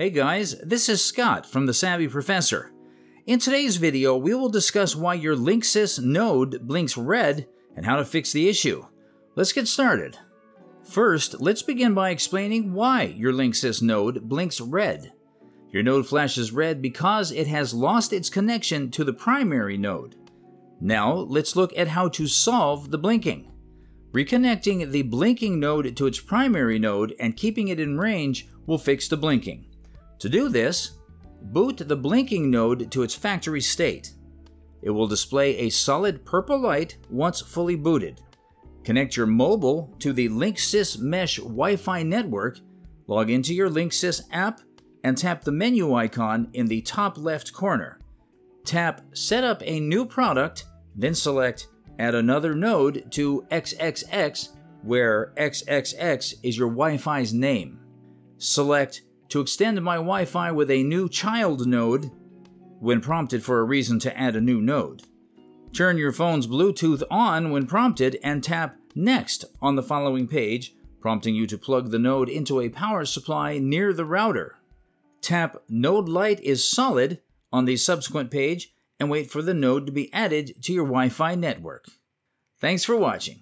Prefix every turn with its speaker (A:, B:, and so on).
A: Hey guys, this is Scott from The Savvy Professor. In today's video, we will discuss why your Linksys node blinks red and how to fix the issue. Let's get started. First, let's begin by explaining why your Linksys node blinks red. Your node flashes red because it has lost its connection to the primary node. Now, let's look at how to solve the blinking. Reconnecting the blinking node to its primary node and keeping it in range will fix the blinking. To do this, boot the blinking node to its factory state. It will display a solid purple light once fully booted. Connect your mobile to the Linksys Mesh Wi-Fi network, log into your Linksys app, and tap the menu icon in the top left corner. Tap Set up a new product, then select Add another node to XXX, where XXX is your Wi-Fi's name. Select To extend my Wi-Fi with a new child node when prompted for a reason to add a new node. Turn your phone's Bluetooth on when prompted and tap Next on the following page, prompting you to plug the node into a power supply near the router. Tap Node Light is solid on the subsequent page and wait for the node to be added to your Wi Fi network. Thanks for watching.